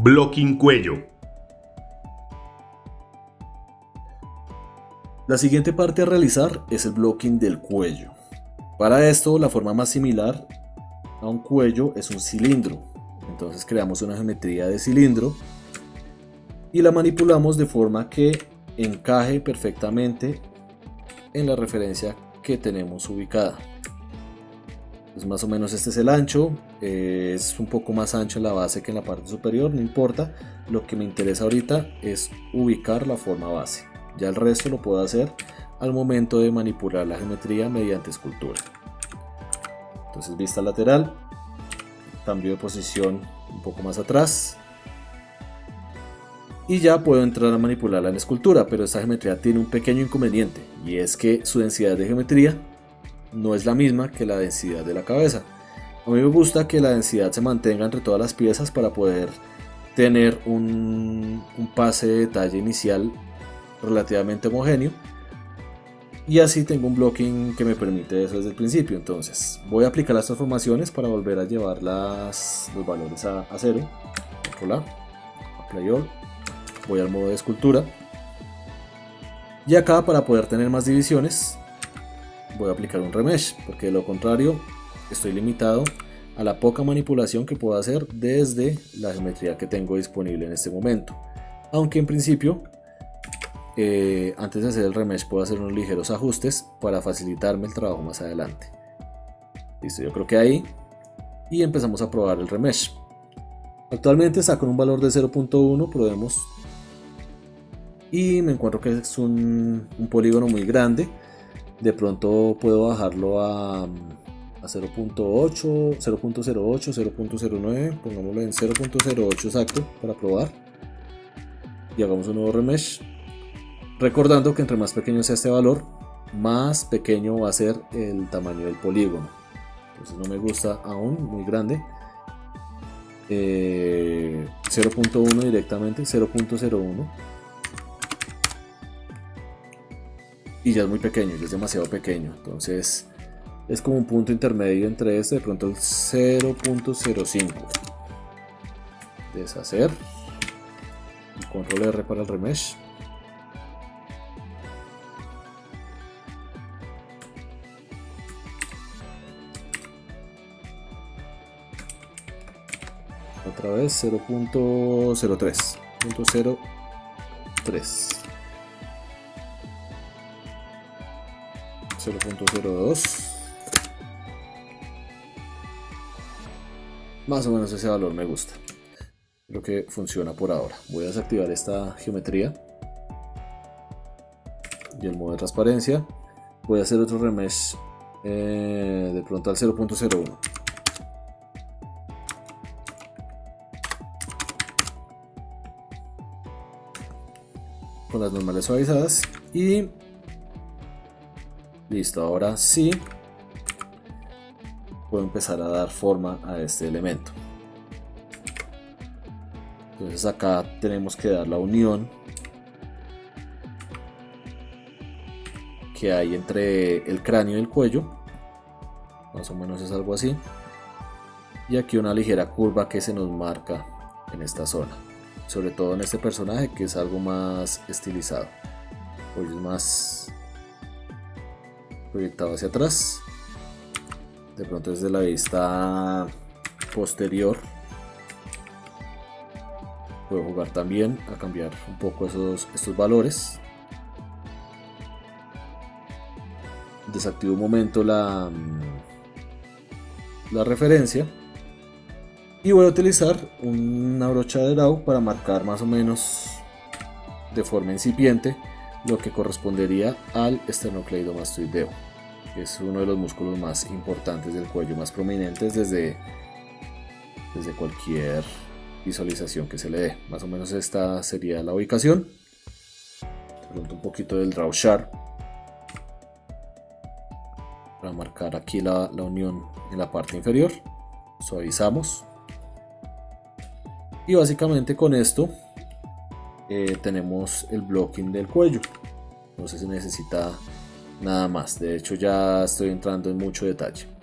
Blocking cuello. La siguiente parte a realizar es el blocking del cuello. Para esto la forma más similar a un cuello es un cilindro. Entonces creamos una geometría de cilindro y la manipulamos de forma que encaje perfectamente en la referencia que tenemos ubicada. Pues más o menos este es el ancho, es un poco más ancho en la base que en la parte superior, no importa. Lo que me interesa ahorita es ubicar la forma base. Ya el resto lo puedo hacer al momento de manipular la geometría mediante escultura. Entonces vista lateral, cambio de posición un poco más atrás, y ya puedo entrar a manipularla en escultura, pero esta geometría tiene un pequeño inconveniente y es que su densidad de geometría no es la misma que la densidad de la cabeza. A mí me gusta que la densidad se mantenga entre todas las piezas para poder tener un, pase de detalle inicial relativamente homogéneo. Y así tengo un blocking que me permite eso desde el principio. Entonces voy a aplicar las transformaciones para volver a llevar los valores a, cero. Control voy al modo de escultura. Y acá para poder tener más divisiones voy a aplicar un remesh, porque de lo contrario estoy limitado a la poca manipulación que puedo hacer desde la geometría que tengo disponible en este momento. Aunque en principio, eh, antes de hacer el remesh puedo hacer unos ligeros ajustes para facilitarme el trabajo más adelante. Listo, yo creo que ahí. Y empezamos a probar el remesh. Actualmente está con un valor de 0.1, probemos. Y me encuentro que es un, un polígono muy grande de pronto puedo bajarlo a, 0.8, 0.08, 0.09, pongámoslo en 0.08 exacto para probar y hagamos un nuevo remesh. Recordando que entre más pequeño sea este valor, más pequeño va a ser el tamaño del polígono. Entonces no me gusta aún, muy grande. 0.1 eh, directamente, 0.01 y ya es muy pequeño, ya es demasiado pequeño. Entonces es como un punto intermedio entre este, de pronto el 0.05. Deshacer. control R para el remesh. Otra vez 0.03. 0.03. 0.02 más o menos ese valor me gusta. Creo que funciona por ahora. Voy a desactivar esta geometría y el modo de transparencia. Voy a hacer otro remesh eh, de pronto al 0.01 con las normales suavizadas y Listo, ahora sí empezar a dar forma a este elemento. Entonces acá tenemos que dar la unión que hay entre el cráneo y el cuello. Más o menos es algo así. Y aquí una ligera curva que se nos marca en esta zona. Sobre todo en este personaje que es algo más estilizado. Es más proyectado hacia atrás de pronto desde la vista posterior. Puedo jugar también a cambiar un poco esos, estos valores. Desactivo un momento la, la referencia. Y voy a utilizar una brocha de Dow para marcar más o menos de forma incipiente lo que correspondería al esternocleidomastoideo, es uno de los músculos más importantes del cuello, más prominentes desde, desde cualquier visualización que se le dé. Más o menos esta sería la ubicación. Un poquito del draw sharp para marcar aquí la, la unión en la parte inferior. Suavizamos. Y básicamente con esto eh, tenemos el blocking del cuello sé si necesita nada más. De hecho ya estoy entrando en mucho detalle